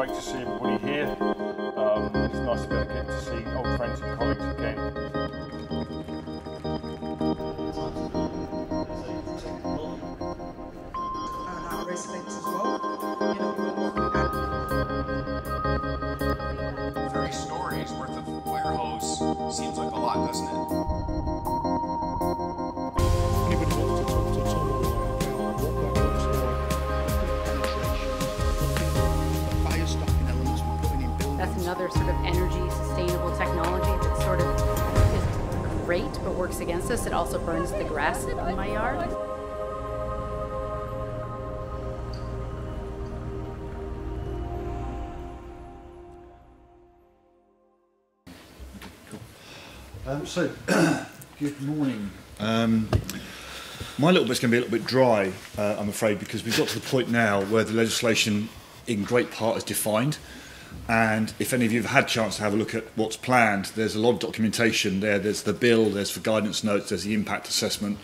great to see everybody here. Um, it's nice to be able to get to see old friends and colleagues works against us. It also burns the grass in my yard. Um, so, good morning. Um, my little bit's going to be a little bit dry, uh, I'm afraid, because we've got to the point now where the legislation, in great part, is defined. And if any of you have had a chance to have a look at what's planned, there's a lot of documentation there. There's the bill, there's the guidance notes, there's the impact assessment.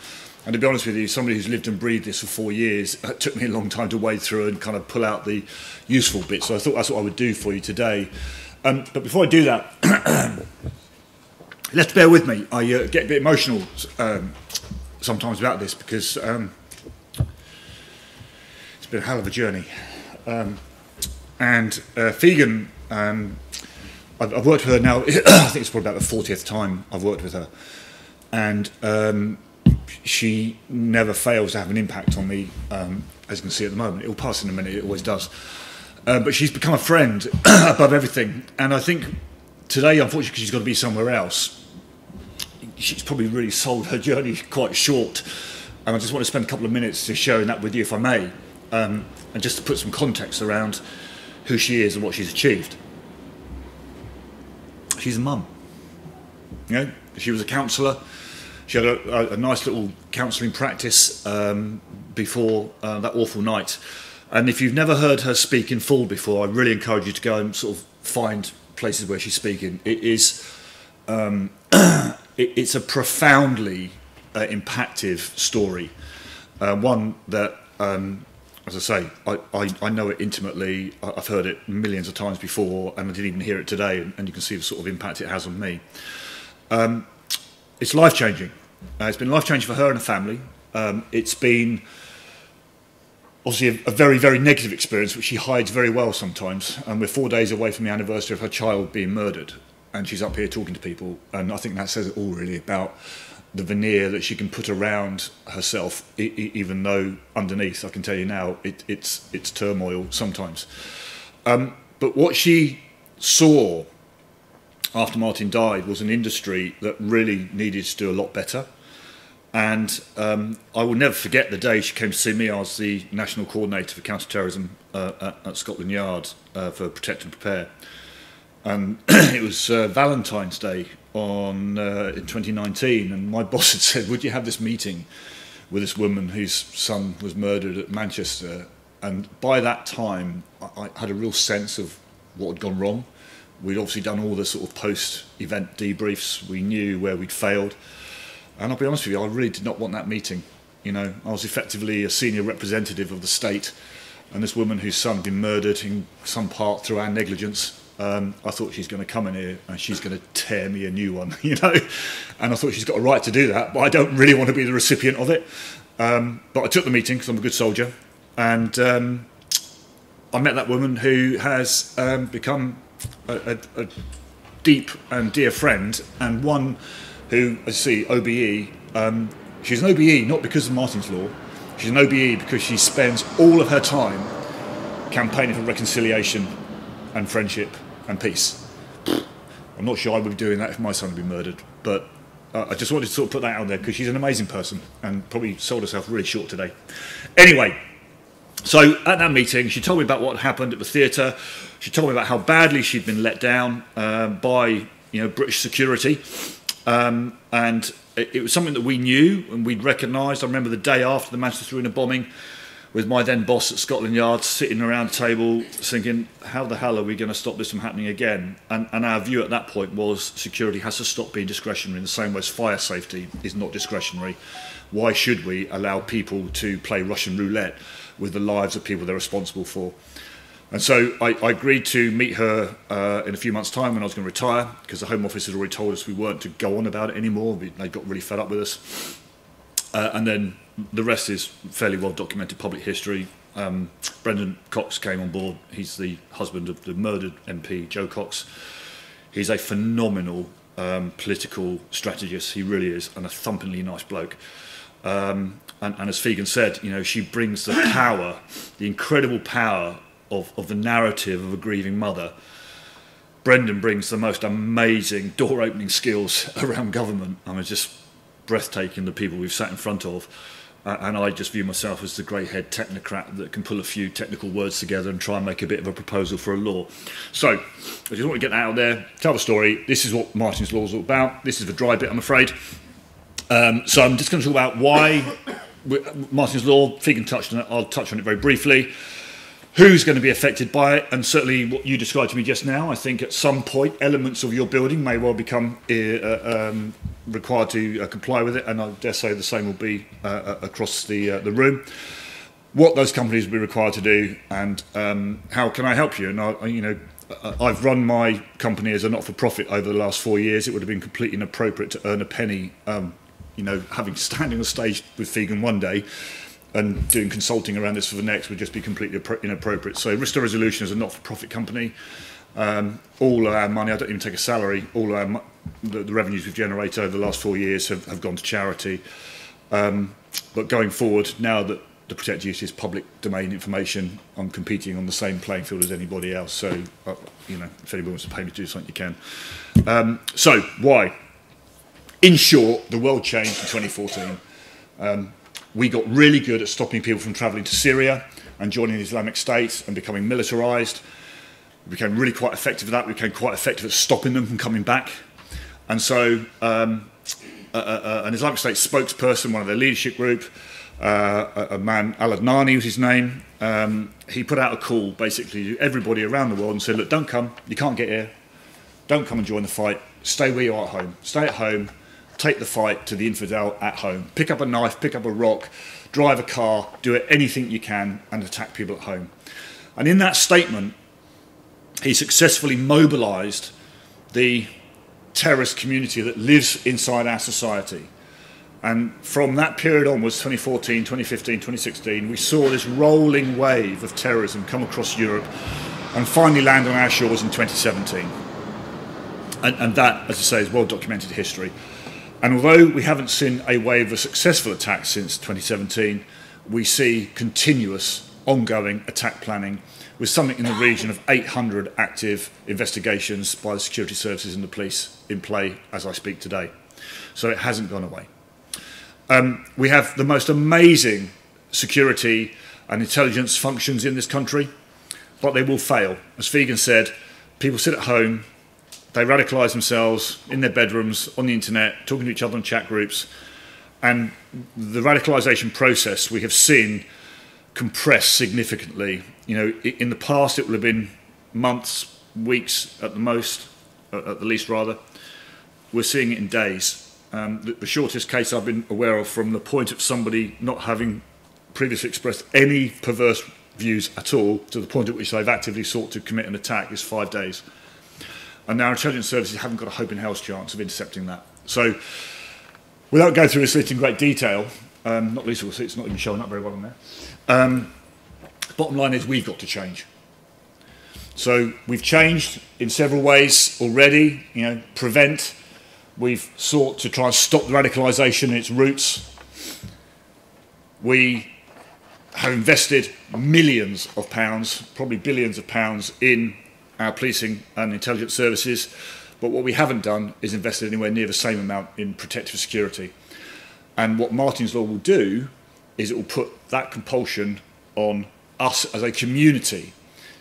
And to be honest with you, somebody who's lived and breathed this for four years, it took me a long time to wade through and kind of pull out the useful bits. So I thought that's what I would do for you today. Um, but before I do that, let's bear with me. I uh, get a bit emotional um, sometimes about this because um, it's been a hell of a journey. Um, and uh, Figen, um, I've, I've worked with her now. I think it's probably about the fortieth time I've worked with her, and um, she never fails to have an impact on me. Um, as you can see at the moment, it will pass in a minute. It always does. Uh, but she's become a friend above everything, and I think today, unfortunately, because she's got to be somewhere else, she's probably really sold her journey quite short. And I just want to spend a couple of minutes to sharing that with you, if I may, um, and just to put some context around who she is and what she's achieved. She's a mum. You know, she was a counsellor. She had a, a, a nice little counselling practice um, before uh, that awful night. And if you've never heard her speak in full before, I really encourage you to go and sort of find places where she's speaking. It is um, it, it's a profoundly uh, impactful story, uh, one that, um, as I say, I, I, I know it intimately. I've heard it millions of times before, and I didn't even hear it today. And, and you can see the sort of impact it has on me. Um, it's life changing. Uh, it's been life changing for her and her family. Um, it's been obviously a, a very, very negative experience, which she hides very well sometimes. And we're four days away from the anniversary of her child being murdered, and she's up here talking to people. And I think that says it all really about the veneer that she can put around herself, even though underneath, I can tell you now, it, it's it's turmoil sometimes. Um, but what she saw after Martyn died was an industry that really needed to do a lot better. And um, I will never forget the day she came to see me. I was the national coordinator for counter-terrorism uh, at, at Scotland Yard uh, for Protect and Prepare. And it was uh, Valentine's Day on uh, in 2019, and my boss had said, "Would you have this meeting with this woman whose son was murdered at Manchester?" And by that time, I, I had a real sense of what had gone wrong. We'd obviously done all the sort of post-event debriefs. We knew where we'd failed. And I'll be honest with you, I really did not want that meeting. You know, I was effectively a senior representative of the state, and this woman whose son had been murdered in some part through our negligence. Um, I thought she's going to come in here and she's going to tear me a new one, you know. And I thought she's got a right to do that, but I don't really want to be the recipient of it. Um, but I took the meeting because I'm a good soldier, and um, I met that woman who has um, become a, a, a deep and dear friend, and one who, I see, OBE. Um, she's an OBE not because of Martyn's Law. She's an OBE because she spends all of her time campaigning for reconciliation and friendship and peace. I'm not sure I would be doing that if my son had been murdered, but uh, I just wanted to sort of put that out there because she's an amazing person and probably sold herself really short today. Anyway, so at that meeting, she told me about what happened at the theatre. She told me about how badly she'd been let down uh, by you know British security, um, and it, it was something that we knew and we'd recognised. I remember the day after the Manchester Arena bombing, with my then boss at Scotland Yard sitting around a table thinking, how the hell are we going to stop this from happening again? And, and our view at that point was security has to stop being discretionary in the same way as fire safety is not discretionary. Why should we allow people to play Russian roulette with the lives of people they're responsible for? And so I, I agreed to meet her uh, in a few months' time when I was going to retire because the Home Office had already told us we weren't to go on about it anymore. We, they got really fed up with us. Uh, and then the rest is fairly well documented public history. Um, Brendan Cox came on board. He's the husband of the murdered MP, Jo Cox. He's a phenomenal um, political strategist. He really is, and a thumpingly nice bloke. Um, and, and as Figen said, you know, she brings the power, the incredible power of, of the narrative of a grieving mother. Brendan brings the most amazing door opening skills around government. I mean, just breathtaking the people we've sat in front of. Uh, and I just view myself as the grey head technocrat that can pull a few technical words together and try and make a bit of a proposal for a law. So, I just want to get that out there, tell the story. This is what Martyn's Law is all about. This is the dry bit, I'm afraid. Um, so, I'm just going to talk about why Martyn's Law, Figen touched on it, I'll touch on it very briefly who's going to be affected by it, and certainly what you described to me just now. I think at some point elements of your building may well become uh, um, required to uh, comply with it, and I dare say the same will be uh, uh across the uh, the room. What those companies will be required to do, and um, how can I help you? And I, you know. I've run my company as a not-for-profit over the last four years. It would have been completely inappropriate to earn a penny, um, you know, having standing on stage with Figen one day and doing consulting around this for the next would just be completely inappropriate. So Risk to Resolution is a not-for-profit company. Um, all our money, I don't even take a salary, all our the, the revenues we've generated over the last four years have, have gone to charity. Um, but going forward, now that the Protect Duty is public domain information, I'm competing on the same playing field as anybody else. So, uh, you know, if anybody wants to pay me to do something, you can. Um, so, why? In short, the world changed in 2014. Um, we got really good at stopping people from travelling to Syria and joining the Islamic State and becoming militarised. We became really quite effective at that. We became quite effective at stopping them from coming back. And so, um, a, a, an Islamic State spokesperson, one of their leadership group, uh, a, a man, Al Adnani was his name, um, he put out a call basically to everybody around the world and said, Look, don't come, you can't get here, don't come and join the fight, stay where you are at home, stay at home, take the fight to the infidel at home. Pick up a knife, pick up a rock, drive a car, do it anything you can, and attack people at home. And in that statement, he successfully mobilized the terrorist community that lives inside our society. And from that period onwards, 2014, 2015, 2016, we saw this rolling wave of terrorism come across Europe and finally land on our shores in 2017. And, and that, as I say, is well documented history. And although we haven't seen a wave of successful attacks since 2017, we see continuous ongoing attack planning with something in the region of 800 active investigations by the security services and the police in play as I speak today. So it hasn't gone away. Um, we have the most amazing security and intelligence functions in this country, but they will fail. As Fegan said, people sit at home, they radicalise themselves in their bedrooms, on the internet, talking to each other in chat groups. And the radicalisation process we have seen compress significantly. You know, in the past it would have been months, weeks at the most, at the least rather. We're seeing it in days. Um, the, the shortest case I've been aware of from the point of somebody not having previously expressed any perverse views at all to the point at which they've actively sought to commit an attack is five days. And our intelligence services haven't got a hope in hell's chance of intercepting that. So, without going through this list in great detail, um, not least of all, it's not even showing up very well on there. Um, bottom line is we've got to change. So we've changed in several ways already. You know, prevent. We've sought to try and stop the radicalisation in its roots. We have invested millions of pounds, probably billions of pounds, in our policing and intelligence services. But what we haven't done is invested anywhere near the same amount in protective security. And what Martyn's Law will do is it will put that compulsion on us as a community.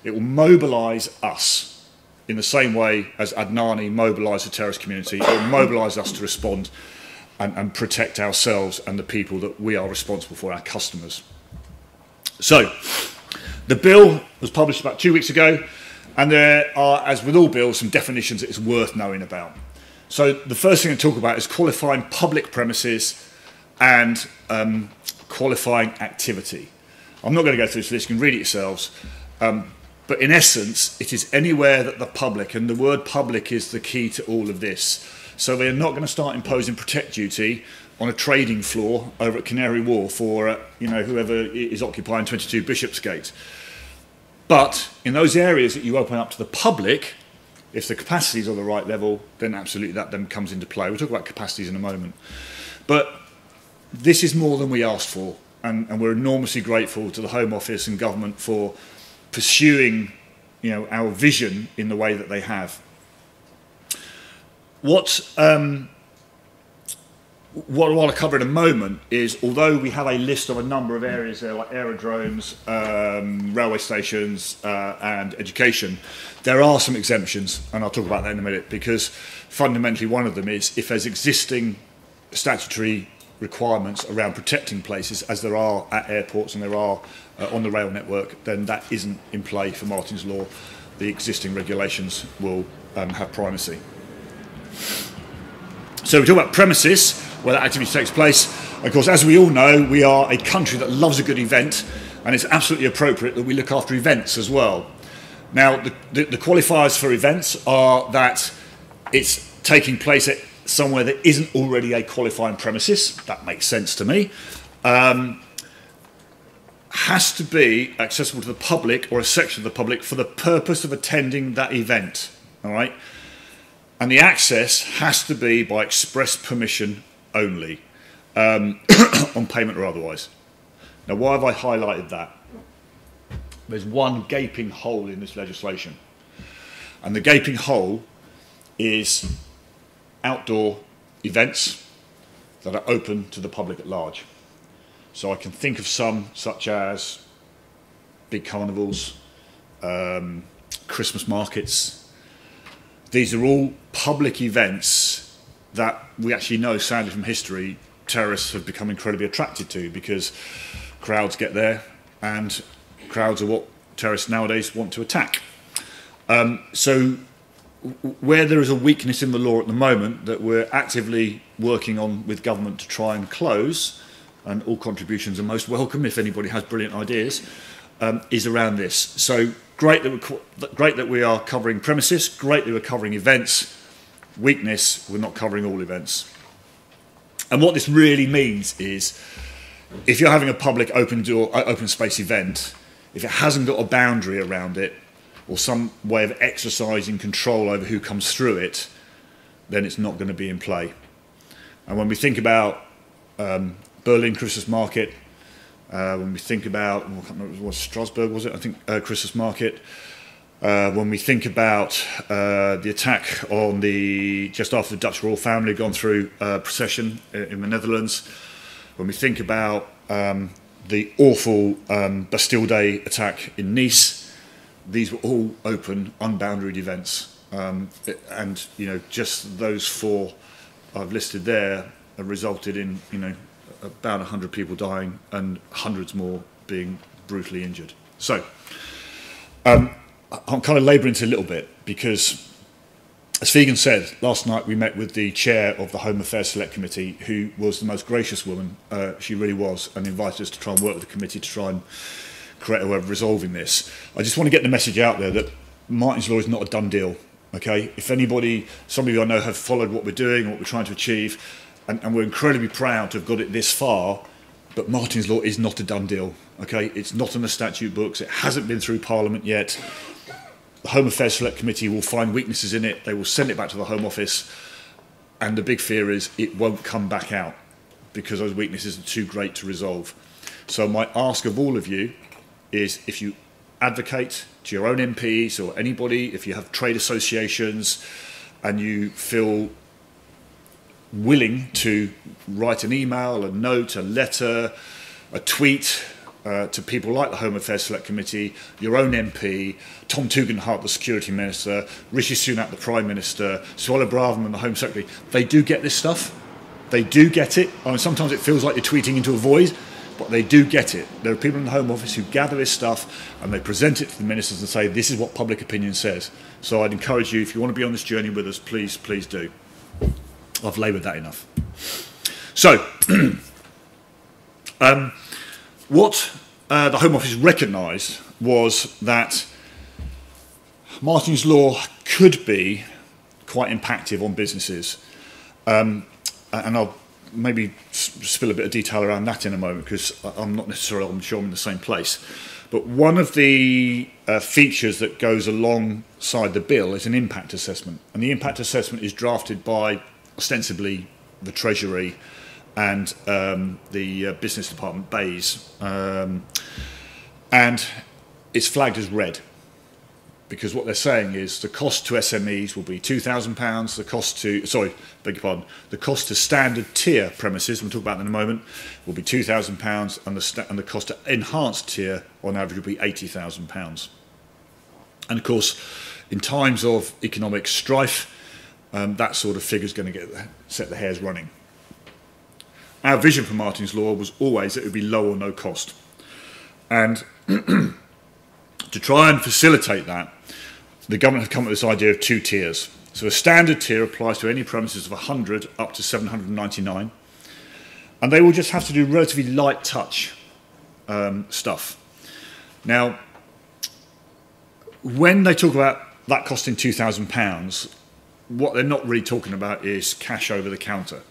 It will mobilise us in the same way as Adnani mobilised the terrorist community. It will mobilise us to respond and, and protect ourselves and the people that we are responsible for, our customers. So, the bill was published about two weeks ago. And there are, as with all bills, some definitions that it's worth knowing about. So the first thing to talk about is qualifying public premises and um, qualifying activity. I'm not going to go through this list, you can read it yourselves. Um, But in essence, it is anywhere that the public, and the word public is the key to all of this. So they're not going to start imposing protect duty on a trading floor over at Canary Wharf or uh, you know whoever is occupying 22 Bishopsgate. But in those areas that you open up to the public, if the capacities are the right level, then absolutely that then comes into play. We'll talk about capacities in a moment. But this is more than we asked for, and, and we're enormously grateful to the Home Office and government for pursuing you know, our vision in the way that they have. What um, what I want to cover in a moment is although we have a list of a number of areas there, like aerodromes, um, railway stations, uh, and education, there are some exemptions, and I'll talk about that in a minute because fundamentally one of them is if there's existing statutory requirements around protecting places, as there are at airports and there are uh, on the rail network, then that isn't in play for Martyn's Law. The existing regulations will um, have primacy. So we talk about premises, where that activity takes place. Of course, as we all know, we are a country that loves a good event, and it's absolutely appropriate that we look after events as well. Now, the, the, the qualifiers for events are that it's taking place at somewhere that isn't already a qualifying premises. That makes sense to me. Um, has to be accessible to the public or a section of the public for the purpose of attending that event. All right? and the access has to be by express permission only, um, on payment or otherwise. Now, why have I highlighted that? There's one gaping hole in this legislation, and the gaping hole is outdoor events that are open to the public at large. So I can think of some such as big carnivals, um, Christmas markets, these are all public events that we actually know, sadly from history, terrorists have become incredibly attracted to because crowds get there and crowds are what terrorists nowadays want to attack. Um, so, where there is a weakness in the law at the moment that we're actively working on with government to try and close, and all contributions are most welcome if anybody has brilliant ideas, um, is around this. So, Great that, we're, great that we are covering premises, great that we're covering events. Weakness, we're not covering all events. And what this really means is if you're having a public open door, uh, open space event, if it hasn't got a boundary around it or some way of exercising control over who comes through it, then it's not going to be in play. And when we think about um, Berlin Christmas Market, uh, when we think about, can't remember, was Strasbourg, was it? I think uh, Christmas Market. Uh, when we think about uh, the attack on the just after the Dutch royal family gone through uh, procession in the Netherlands, when we think about um, the awful um, Bastille Day attack in Nice, these were all open, unbounded events, um, and you know just those four I've listed there resulted in you know about 100 people dying and hundreds more being brutally injured. So, um, I'm kind of labouring to a little bit because, as Figen said, last night we met with the chair of the Home Affairs Select Committee, who was the most gracious woman, uh, she really was, and invited us to try and work with the committee to try and create a way of resolving this. I just want to get the message out there that Martyn's Law is not a done deal. Okay, if anybody, some of you I know have followed what we're doing, what we're trying to achieve, and, and we're incredibly proud to have got it this far. But Martyn's Law is not a done deal. Okay, it's not in the statute books. It hasn't been through Parliament yet. The Home Affairs Select Committee will find weaknesses in it. They will send it back to the Home Office, and the big fear is it won't come back out because those weaknesses are too great to resolve. So my ask of all of you is if you advocate to your own MPs or anybody, if you have trade associations and you feel willing to write an email, a note, a letter, a tweet uh, to people like the Home Affairs Select Committee, your own MP, Tom Tugendhat, the Security Minister, Rishi Sunak, the Prime Minister, Suella Braverman, the Home Secretary. They do get this stuff. They do get it. I mean, sometimes it feels like you're tweeting into a void, but they do get it. There are people in the Home Office who gather this stuff and they present it to the ministers and say, this is what public opinion says. So I'd encourage you, if you want to be on this journey with us, please, please do. I've laboured that enough. So, um, what uh, the Home Office recognised was that Martyn's Law could be quite impactful on businesses. Um, and I'll maybe spill a bit of detail around that in a moment because I'm not necessarily I'm sure I'm in the same place. But one of the uh, features that goes alongside the bill is an impact assessment. And the impact assessment is drafted by ostensibly the Treasury and um, the uh, Business Department, BEIS. Um, and it's flagged as red because what they're saying is the cost to SMEs will be £2,000, the cost to, sorry, beg your pardon, the cost to standard tier premises, we'll talk about that in a moment, will be £2,000 and the, and the cost to enhanced tier on average will be £80,000. And of course, in times of economic strife, um, that sort of figure is going to get set the hairs running. Our vision for Martyn's Law was always that it would be low or no cost. And to try and facilitate that, the government have come up with this idea of two tiers. So a standard tier applies to any premises of 100 up to 799, and they will just have to do relatively light touch um, stuff. Now, when they talk about that costing £2,000, what they're not really talking about is cash over the counter.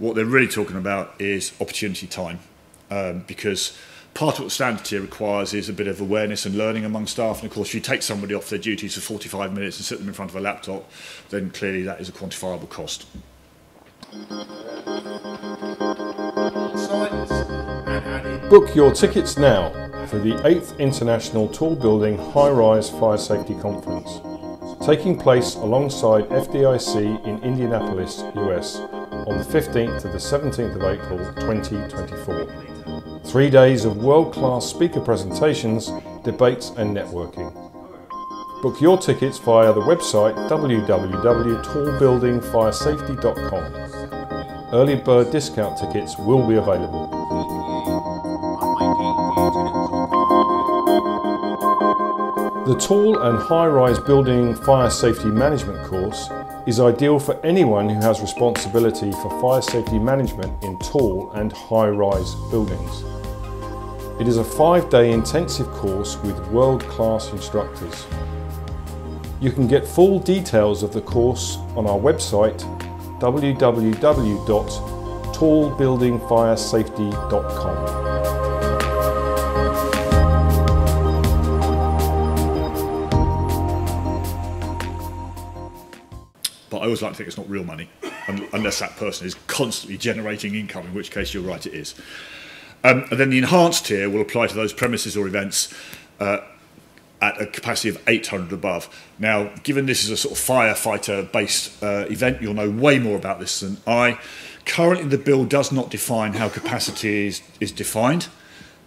What they're really talking about is opportunity time, um, because part of what standard tier requires is a bit of awareness and learning among staff. And of course, if you take somebody off their duties for 45 minutes and sit them in front of a laptop, then clearly that is a quantifiable cost. Book your tickets now for the 8th International Tall Building High Rise Fire Safety Conference, taking place alongside FDIC in Indianapolis, US, on the 15th to the 17th of April 2024. Three days of world class speaker presentations, debates, and networking. Book your tickets via the website www.tallbuildingfiresafety.com. Early bird discount tickets will be available. The Tall and High Rise Building Fire Safety Management course is ideal for anyone who has responsibility for fire safety management in tall and high rise buildings. It is a five day intensive course with world class instructors. You can get full details of the course on our website www.tallbuildingfiresafety.com. always like to think it's not real money, un- unless that person is constantly generating income, in which case you're right, it is. Um, and then the enhanced tier will apply to those premises or events uh, at a capacity of 800 above. Now, given this is a sort of firefighter based uh, event, you'll know way more about this than I. Currently, the bill does not define how capacity is, is defined,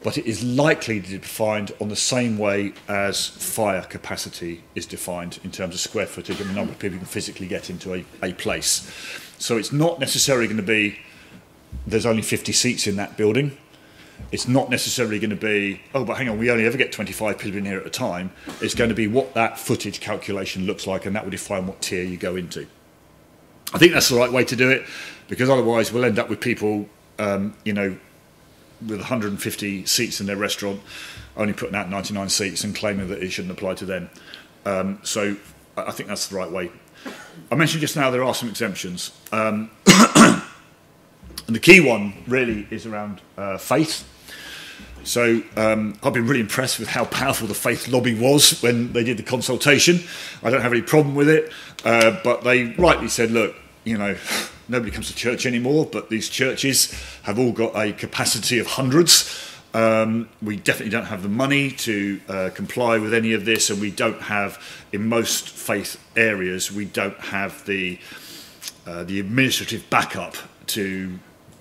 but it is likely to be defined on the same way as fire capacity is defined in terms of square footage and the number of people you can physically get into a, a place. So it's not necessarily going to be there's only 50 seats in that building. It's not necessarily going to be, oh, but hang on, we only ever get 25 people in here at a time. It's going to be what that footage calculation looks like, and that will define what tier you go into. I think that's the right way to do it, because otherwise we'll end up with people, um, you know, with 150 seats in their restaurant, only putting out 99 seats and claiming that it shouldn't apply to them. Um, so I think that's the right way. I mentioned just now there are some exemptions. Um, and the key one really is around uh, faith. So um, I've been really impressed with how powerful the faith lobby was when they did the consultation. I don't have any problem with it, uh, but they rightly said, look, you know, nobody comes to church anymore, but these churches have all got a capacity of hundreds. Um, we definitely don't have the money to uh, comply with any of this, and we don't have, in most faith areas, we don't have the uh, the administrative backup to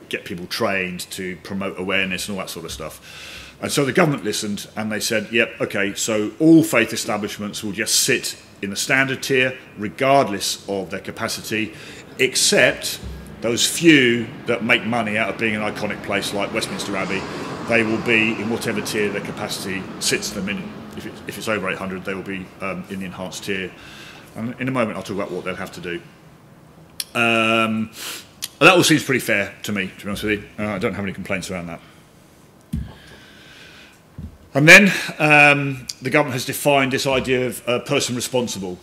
get people trained, to promote awareness and all that sort of stuff. And so the government listened and they said, yep, okay, so all faith establishments will just sit in the standard tier, regardless of their capacity, except those few that make money out of being an iconic place like Westminster Abbey, they will be in whatever tier their capacity sits them in. If, it, if it's over 800, they will be um, in the enhanced tier. And in a moment, I'll talk about what they'll have to do. Um, that all seems pretty fair to me, to be honest with you. Uh, I don't have any complaints around that. And then um, the government has defined this idea of uh, person responsible.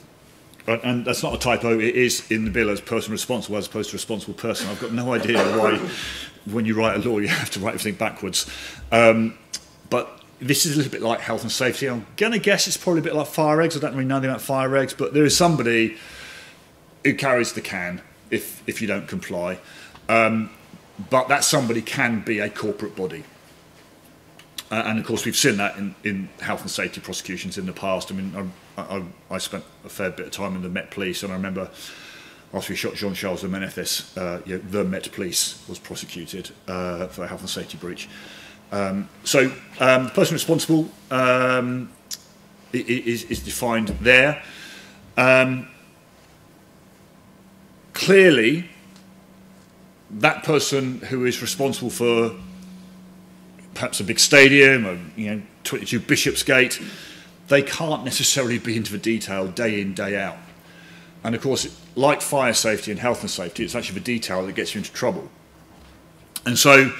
And- that's not a typo, it is in the bill as person responsible as opposed to responsible person. I've got no idea why, when you write a law, you have to write everything backwards. Um, but this is a little bit like health and safety. I'm going to guess it's probably a bit like fire regs. I don't really know anything about fire regs, but there is somebody who carries the can if, if you don't comply. Um, but that somebody can be a corporate body. Uh, and of course, we've seen that in, in health and safety prosecutions in the past. I mean, I, I, I spent a fair bit of time in the Met Police, and I remember after we shot Jean Charles Menezes, uh, you know, the Met Police was prosecuted uh, for a health and safety breach. Um, so, um, the person responsible um, is, is defined there. Um, clearly, that person who is responsible for perhaps a big stadium or you know 22 Bishopsgate, they can't necessarily be into the detail day in day out. And of course, like fire safety and health and safety, it's actually the detail that gets you into trouble. And so,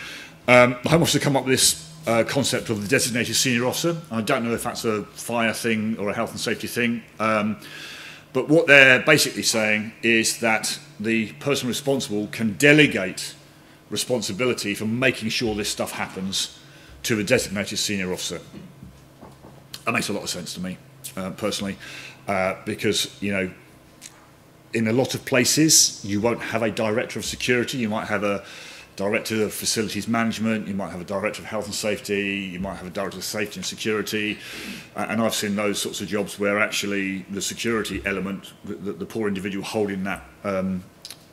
um, the Home Office have come up with this uh, concept of the designated senior officer. I don't know if that's a fire thing or a health and safety thing. Um, but what they're basically saying is that the person responsible can delegate responsibility for making sure this stuff happens to the designated senior officer. That makes a lot of sense to me, uh, personally, uh, because, you know, in a lot of places, you won't have a director of security. You might have a director of facilities management. You might have a director of health and safety. You might have a director of safety and security. Uh, and I've seen those sorts of jobs where actually the security element, the, the, poor individual holding that um,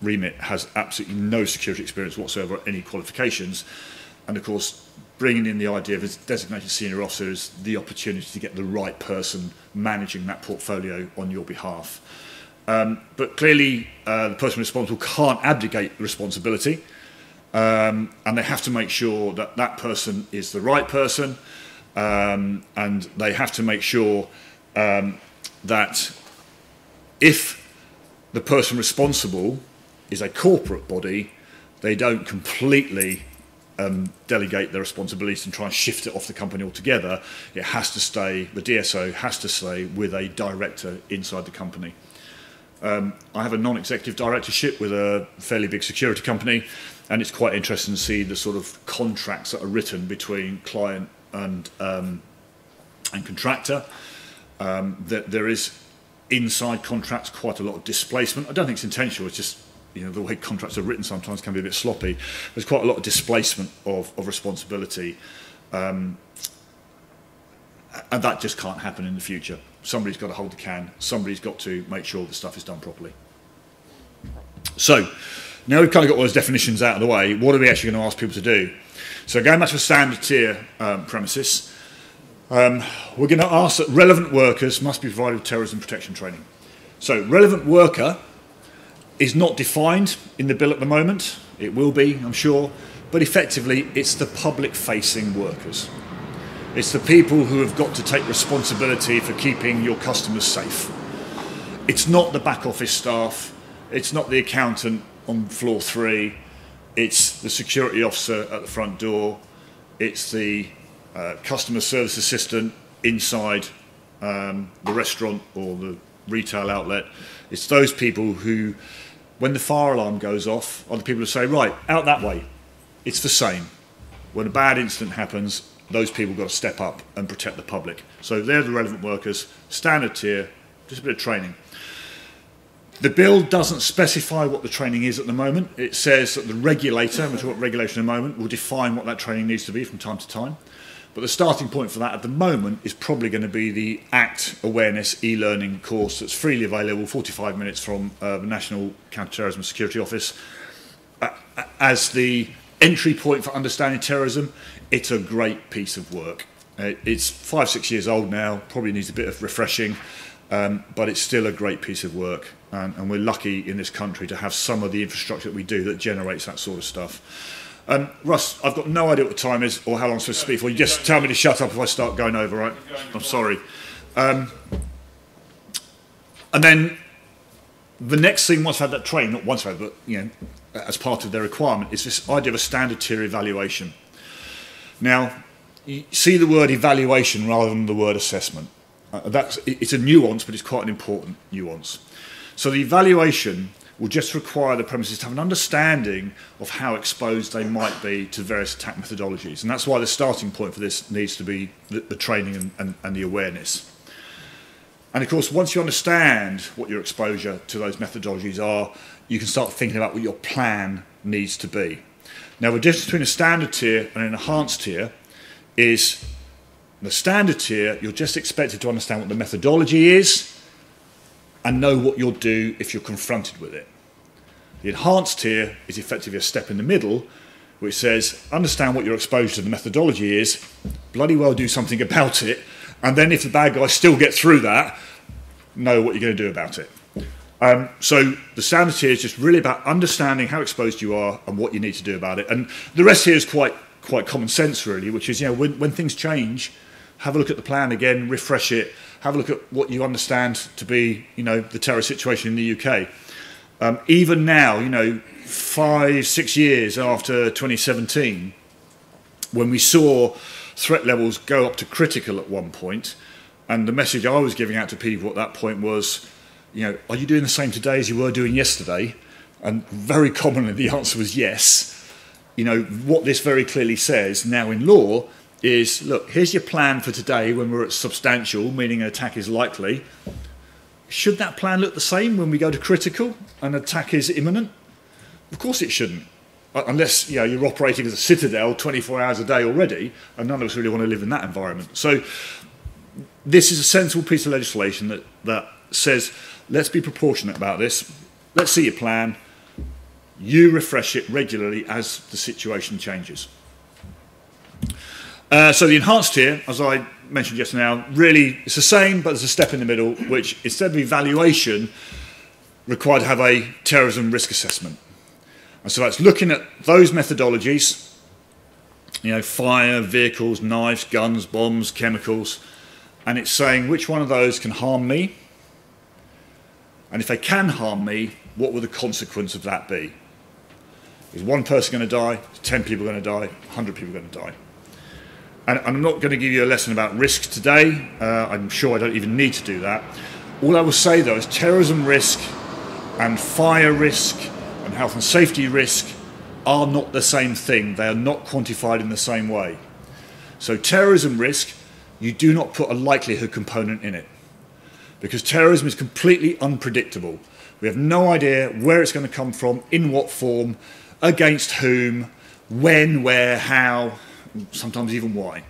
remit has absolutely no security experience whatsoever, any qualifications. And of course, bringing in the idea of a designated senior officer is the opportunity to get the right person managing that portfolio on your behalf. Um, but clearly, uh, the person responsible can't abdicate responsibility, um, and they have to make sure that that person is the right person, um, and they have to make sure um, that if the person responsible is a corporate body, they don't completely um, delegate their responsibilities and try and shift it off the company altogether. It has to stay, the DSO has to stay with a director inside the company. Um, I have a non-executive directorship with a fairly big security company, and it's quite interesting to see the sort of contracts that are written between client and um, and contractor. Um, that there is inside contracts quite a lot of displacement. I don't think it's intentional. It's just you know the way contracts are written sometimes can be a bit sloppy. There's quite a lot of displacement of, of responsibility, um, and that just can't happen in the future. Somebody's got to hold the can. Somebody's got to make sure the stuff is done properly. So now we've kind of got all those definitions out of the way. What are we actually going to ask people to do? So going back to a standard tier um, premises, um, we're going to ask that relevant workers must be provided with terrorism protection training. So relevant worker is not defined in the bill at the moment. It will be, I'm sure, but effectively it's the public-facing workers. It's the people who have got to take responsibility for keeping your customers safe. It's not the back office staff. It's not the accountant on floor three. It's the security officer at the front door. It's the uh, customer service assistant inside um, the restaurant or the retail outlet. It's those people who, when the fire alarm goes off, the people who say, right, out that way. It's the same. When a bad incident happens, those people got to step up and protect the public. So they're the relevant workers, standard tier, just a bit of training. The bill doesn't specify what the training is at the moment. It says that the regulator, and we'll talk about regulation in a moment, will define what that training needs to be from time to time. But the starting point for that at the moment is probably going to be the ACT awareness e-learning course that's freely available, 45 minutes from uh, the National Counter-Terrorism Security Office. Uh, as the entry point for understanding terrorism, it's a great piece of work. Uh, it's five, six years old now, probably needs a bit of refreshing, um, but it's still a great piece of work. And, and we're lucky in this country to have some of the infrastructure that we do that generates that sort of stuff. Um, Russ, I've got no idea what the time is or how long I'm supposed to speak for. You just tell me to shut up if I start going over, right? I'm sorry. Um, and then the next thing, once I've had that train, not once I've had, but you know, as part of their requirement, is this idea of a standard tier evaluation. Now, you see the word evaluation rather than the word assessment. Uh, that's, it's a nuance, but it's quite an important nuance. So the evaluation will just require the premises to have an understanding of how exposed they might be to various attack methodologies. And that's why the starting point for this needs to be the, the training and, and, and the awareness. And of course, once you understand what your exposure to those methodologies are, you can start thinking about what your plan needs to be. Now, the difference between a standard tier and an enhanced tier is the standard tier, you're just expected to understand what the methodology is and know what you'll do if you're confronted with it. The enhanced tier is effectively a step in the middle, which says understand what your exposure to the methodology is, bloody well do something about it, and then if the bad guys still get through that, know what you're going to do about it. Um, so the standard tier is just really about understanding how exposed you are and what you need to do about it. And the rest here is quite quite common sense, really, which is you know when, when things change, have a look at the plan again, refresh it, have a look at what you understand to be you know the terror situation in the UK. Um, even now, you know, five six years after 2017, when we saw threat levels go up to critical at one point, and the message I was giving out to people at that point was you know, are you doing the same today as you were doing yesterday? And very commonly the answer was yes. You know, what this very clearly says now in law is look, here's your plan for today when we're at substantial, meaning an attack is likely. Should that plan look the same when we go to critical and attack is imminent? Of course it shouldn't. Uh, unless you know, you're operating as a citadel 24 hours a day already, and none of us really want to live in that environment. So, this is a sensible piece of legislation that, that says let's be proportionate about this. Let's see your plan. You refresh it regularly as the situation changes. Uh, so the enhanced tier, as I mentioned just now, really it's the same, but there's a step in the middle, which instead of evaluation, required to have a terrorism risk assessment. And so that's looking at those methodologies, you know, fire, vehicles, knives, guns, bombs, chemicals, and it's saying which one of those can harm me, and if they can harm me, what will the consequence of that be? Is one person going to die? Is 10 people going to die? 100 people going to die? And, I'm not going to give you a lesson about risk today. Uh, I'm sure I don't even need to do that. All I will say though is terrorism risk and fire risk and health and safety risk are not the same thing. They are not quantified in the same way. So, terrorism risk, you do not put a likelihood component in it because terrorism is completely unpredictable. We have no idea where it's going to come from, in what form, against whom, when, where, how, sometimes even why.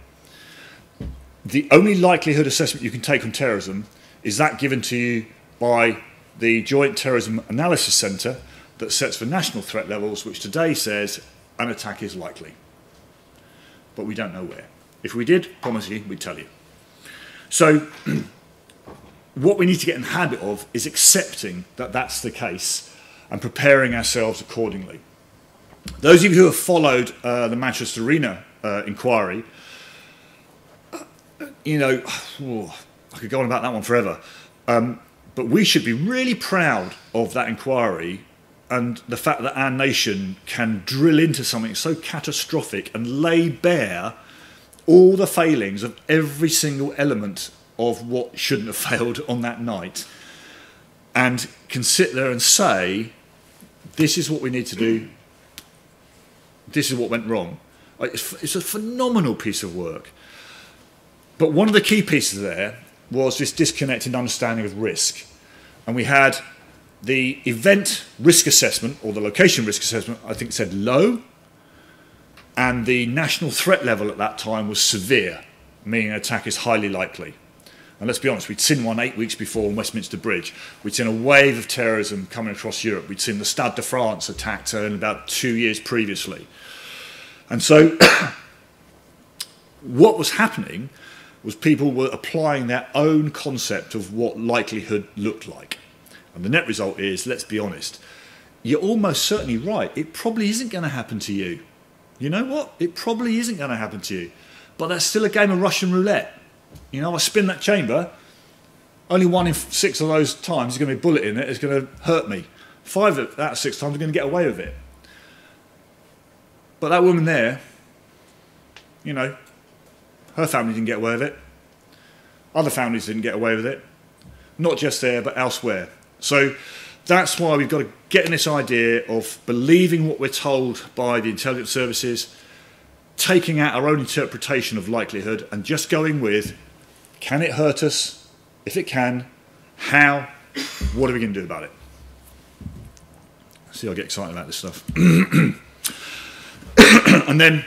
The only likelihood assessment you can take on terrorism is that given to you by the Joint Terrorism Analysis Centre that sets for national threat levels, which today says an attack is likely. But we don't know where. If we did, promise you, we'd tell you. So what we need to get in the habit of is accepting that that's the case and preparing ourselves accordingly. Those of you who have followed uh, the Manchester Arena uh, inquiry, you know, oh, I could go on about that one forever. Um, but we should be really proud of that inquiry and the fact that our nation can drill into something so catastrophic and lay bare all the failings of every single element of what shouldn't have failed on that night and can sit there and say, this is what we need to do, this is what went wrong. It's, a phenomenal piece of work. But one of the key pieces there was this disconnected understanding of risk. And we had the event risk assessment, or the location risk assessment, I think said low, and the national threat level at that time was severe, meaning an attack is highly likely. And let's be honest, we'd seen one eight weeks before on Westminster Bridge. We'd seen a wave of terrorism coming across Europe. We'd seen the Stade de France attacked about two years previously. And so, what was happening was people were applying their own concept of what likelihood looked like. And the net result is, let's be honest, you're almost certainly right. It probably isn't going to happen to you. You know what? It probably isn't going to happen to you. But that's still a game of Russian roulette. You know, I spin that chamber, only one in six of those times is going to be a bullet in it, it, is going to hurt me. Five out of six times I'm going to get away with it. But that woman there, you know, Her family didn't get away with it. Other families didn't get away with it. Not just there, but elsewhere. So that's why we've got to get in this idea of believing what we're told by the intelligence services, taking out our own interpretation of likelihood, and just going with can it hurt us? If it can, how? What are we going to do about it? See, I get excited about this stuff. and then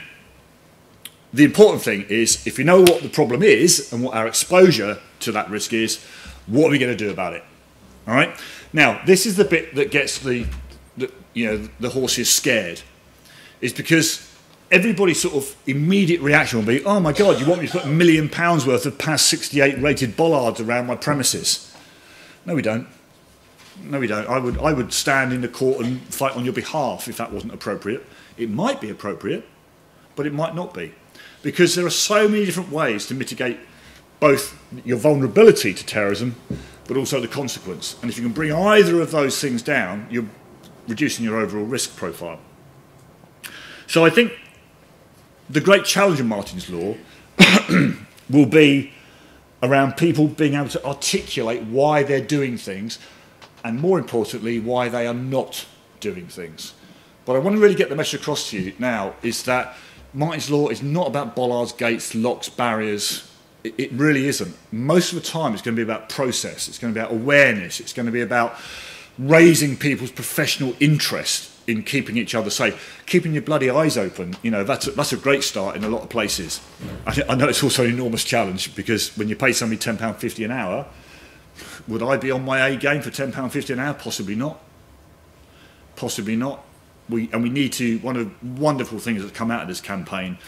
the important thing is if you know what the problem is and what our exposure to that risk is, what are we going to do about it? All right. Now, this is the bit that gets the, the you know the horses scared, is because everybody's sort of immediate reaction will be, "Oh my God, you want me to put a million pounds worth of PAS 68 rated bollards around my premises?" No, we don't. No, we don't. I would I would stand in the court and fight on your behalf if that wasn't appropriate. It might be appropriate, but it might not be, because there are so many different ways to mitigate both your vulnerability to terrorism, but also the consequence. And if you can bring either of those things down, you're reducing your overall risk profile. So I think the great challenge of Martyn's Law will be around people being able to articulate why they're doing things, and more importantly, why they are not doing things. But I want to really get the message across to you now is that Martyn's Law is not about bollards, gates, locks, barriers, it, it really isn't. Most of the time, it's going to be about process, it's going to be about awareness, it's going to be about raising people's professional interest in keeping each other safe, keeping your bloody eyes open. You know, that's a, that's a great start in a lot of places. I, I know it's also an enormous challenge because when you pay somebody £10.50 an hour, would I be on my A game for £10.50 an hour? Possibly not. Possibly not. We, and we need to, one of the wonderful things that's come out of this campaign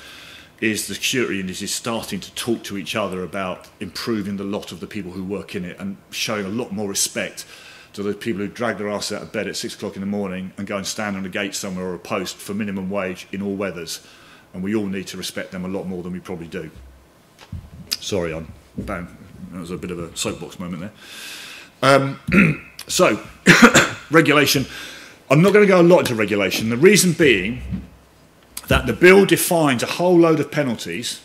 is the security industry is starting to talk to each other about improving the lot of the people who work in it and showing a lot more respect to the people who drag their ass out of bed at six o'clock in the morning and go and stand on a gate somewhere or a post for minimum wage in all weathers. And we all need to respect them a lot more than we probably do. Sorry, I'm bang. That was a bit of a soapbox moment there. Um, so, regulation. I'm not going to go a lot into regulation. The reason being that the bill defines a whole load of penalties,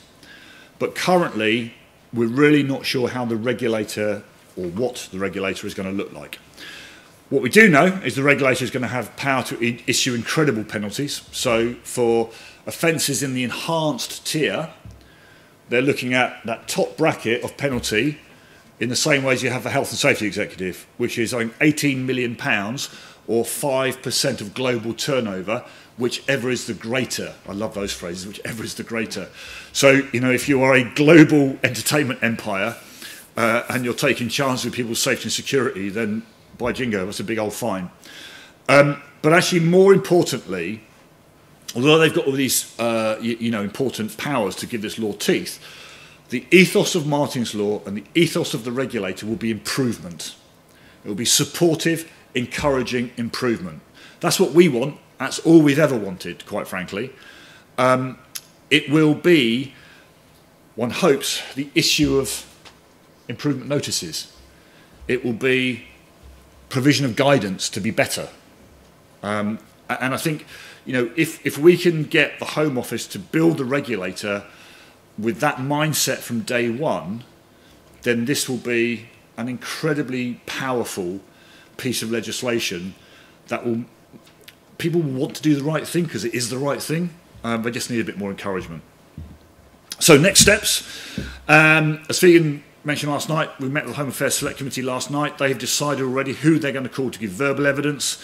but currently we're really not sure how the regulator or what the regulator is going to look like. What we do know is the regulator is going to have power to issue incredible penalties. So for offences in the enhanced tier, they're looking at that top bracket of penalty in the same way as you have the health and safety executive, which is I think, 18 million pounds or 5% of global turnover, whichever is the greater. I love those phrases, whichever is the greater. So, you know, if you are a global entertainment empire uh, and you're taking chances with people's safety and security, then by jingo, that's a big old fine. Um, but actually, more importantly, although they've got all these, uh, you, you know, important powers to give this law teeth, the ethos of Martyn's Law and the ethos of the regulator will be improvement. It will be supportive, encouraging improvement. That's what we want. That's all we've ever wanted, quite frankly. Um, it will be, one hopes, the issue of improvement notices. It will be provision of guidance to be better. Um, and I think, you know, if, if we can get the Home Office to build the regulator with that mindset from day one, then this will be an incredibly powerful piece of legislation that will people will want to do the right thing because it is the right thing. Um, they just need a bit more encouragement. So next steps, um, as Figen mentioned last night, we met with the Home Affairs Select Committee last night. They have decided already who they're going to call to give verbal evidence.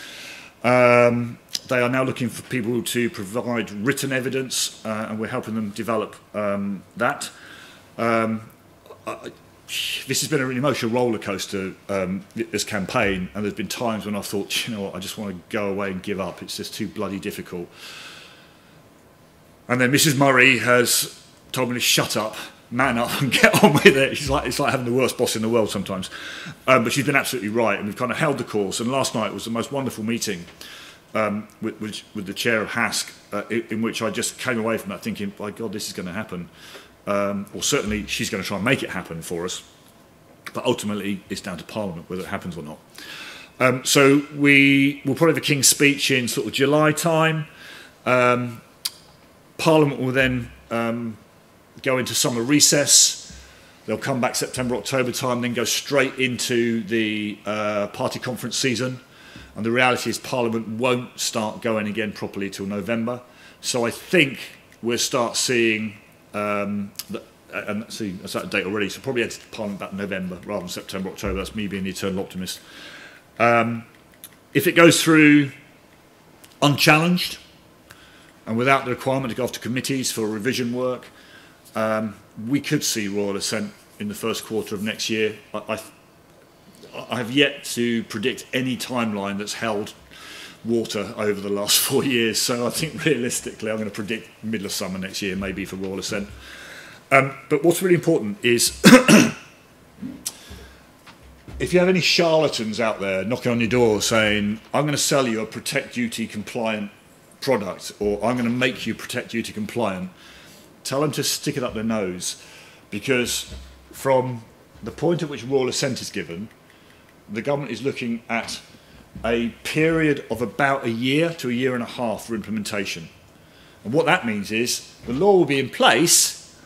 Um, they are now looking for people to provide written evidence, uh, and we're helping them develop um, that. Um, I, this has been an emotional roller coaster, um, this campaign, and there's been times when I've thought, you know what, I just want to go away and give up. It's just too bloody difficult. And then Mrs. Murray has told me to shut up, man up, and get on with it. She's like, it's like having the worst boss in the world sometimes. Um, but she's been absolutely right, and we've kind of held the course. And last night was the most wonderful meeting um, with, with, with, the chair of HASC uh, in, in, which I just came away from that thinking, by God, this is going to happen. Um, or certainly she's going to try and make it happen for us. But ultimately, it's down to Parliament whether it happens or not. Um, so we will probably have a King's speech in sort of July time. Um, Parliament will then um, go into summer recess. They'll come back September, October time, then go straight into the uh, party conference season. And the reality is, Parliament won't start going again properly till November. So I think we'll start seeing, um, the, and see, that's that date already. So probably to Parliament back November rather than September, October. That's me being the eternal optimist. Um, if it goes through unchallenged and without the requirement to go off to committees for revision work, um, we could see royal assent in the first quarter of next year. I, I, I have yet to predict any timeline that's held water over the last four years. So I think realistically, I'm going to predict middle of summer next year, maybe for royal assent. Um, but what's really important is if you have any charlatans out there knocking on your door saying, I'm going to sell you a protect duty compliant product or I'm going to make you protect duty compliant, tell them to stick it up their nose because from the point at which royal assent is given, the government is looking at a period of about a year to a year and a half for implementation. And what that means is the law will be in place,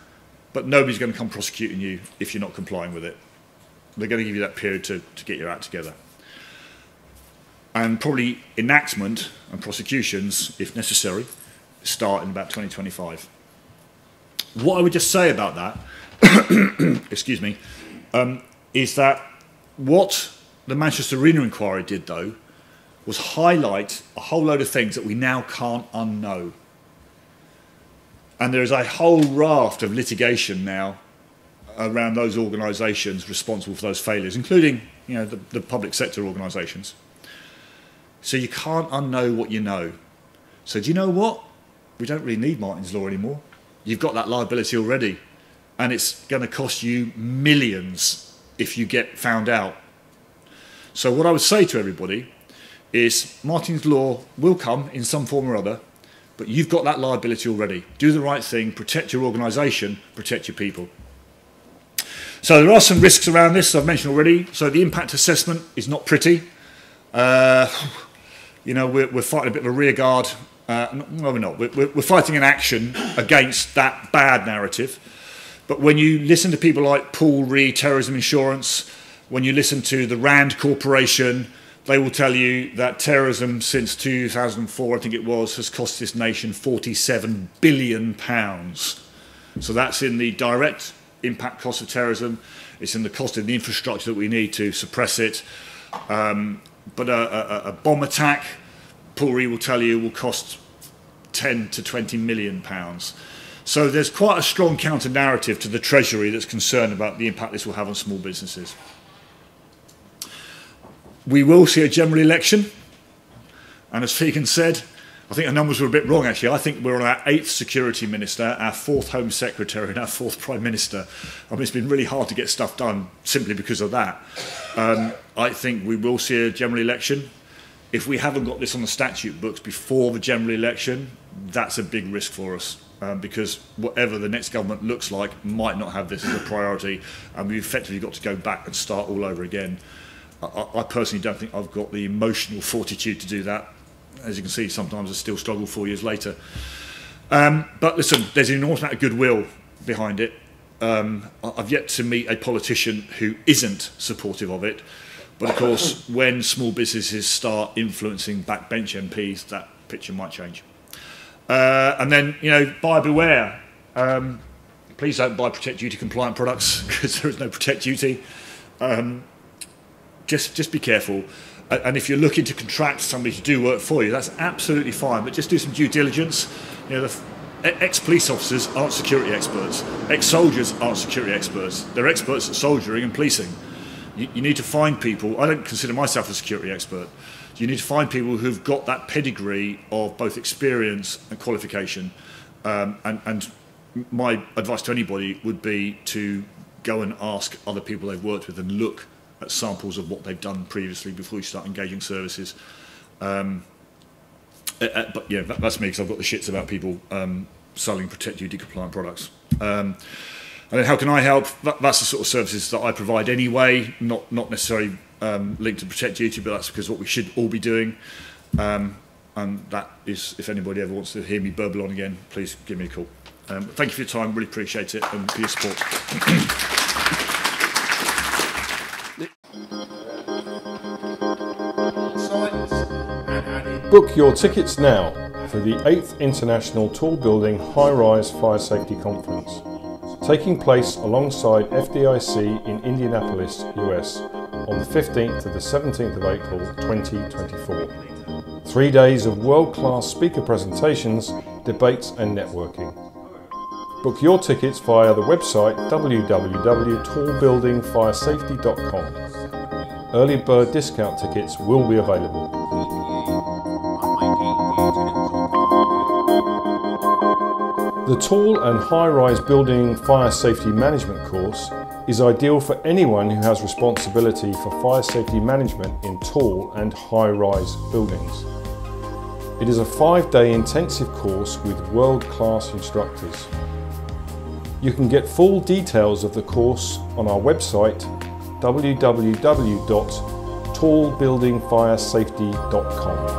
but nobody's going to come prosecuting you if you're not complying with it. They're going to give you that period to, to get your act together. And probably enactment and prosecutions, if necessary, start in about 2025. What I would just say about that, excuse me, um, is that what the Manchester Arena inquiry did, though, was highlight a whole load of things that we now can't unknow. And there is a whole raft of litigation now around those organisations responsible for those failures, including you know, the, the public sector organisations. So you can't unknow what you know. So do you know what? We don't really need Martyn's Law anymore. You've got that liability already. And it's going to cost you millions if you get found out. So what I would say to everybody is Martyn's Law will come in some form or other, but you've got that liability already. Do the right thing, protect your organisation, protect your people. So there are some risks around this, I've mentioned already. So the impact assessment is not pretty. Uh, you know, we're, we're fighting a bit of a rear guard. Uh, no, we're not. We're, we're fighting an action against that bad narrative. But when you listen to people like Pool Re Terrorism Insurance, when you listen to the RAND Corporation, they will tell you that terrorism since 2004, I think it was, has cost this nation 47 billion pounds. So that's in the direct impact cost of terrorism. It's in the cost of the infrastructure that we need to suppress it. Um, but a, a, a, bomb attack, Pool Re will tell you, will cost 10 to 20 million pounds. So there's quite a strong counter narrative to the Treasury that's concerned about the impact this will have on small businesses. We will see a general election, and as Figen said, I think the numbers were a bit wrong actually. I think we're on our eighth security minister, our fourth home secretary, and our fourth prime minister. I mean, it's been really hard to get stuff done simply because of that. Um, I think we will see a general election. If we haven't got this on the statute books before the general election, that's a big risk for us. Um, because whatever the next government looks like might not have this as a priority, and we've effectively got to go back and start all over again. I, personally don't think I've got the emotional fortitude to do that as you can see, sometimes I still struggle four years later. Um, but listen, there's an enormous amount of goodwill behind it. Um, I've yet to meet a politician who isn't supportive of it. But of course, when small businesses start influencing backbench MPs, that picture might change. Uh, and then, you know, buyer beware. Um, please don't buy Protect Duty compliant products because there is no Protect Duty. Um, just, just be careful and if you're looking to contract somebody to do work for you, that's absolutely fine. But just do some due diligence. You know, the ex-police officers aren't security experts. Ex-soldiers aren't security experts. They're experts at soldiering and policing. You, you need to find people. I don't consider myself a security expert. You need to find people who've got that pedigree of both experience and qualification. Um, and, and my advice to anybody would be to go and ask other people they've worked with and look at samples of what they've done previously before you start engaging services. Um, uh, uh but yeah, that, that's me because I've got the shits about people um, selling protect duty compliant products. Um, and then how can I help? That, that's the sort of services that I provide anyway, not not necessarily um, linked to protect duty, but that's because what we should all be doing. Um, and that is, if anybody ever wants to hear me burble on again, please give me a call. Um, thank you for your time. Really appreciate it and for your support. Book your tickets now for the 8th International Tall Building High Rise Fire Safety Conference, taking place alongside FDIC in Indianapolis, US, on the 15th to the 17th of April 2024. Three days of world class speaker presentations, debates, and networking. Book your tickets via the website www.tallbuildingfiresafety.com. Early bird discount tickets will be available. The Tall and High Rise Building Fire Safety Management course is ideal for anyone who has responsibility for fire safety management in tall and high rise buildings. It is a five day intensive course with world class instructors. You can get full details of the course on our website www.tallbuildingfiresafety.com.